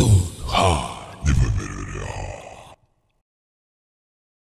Santo.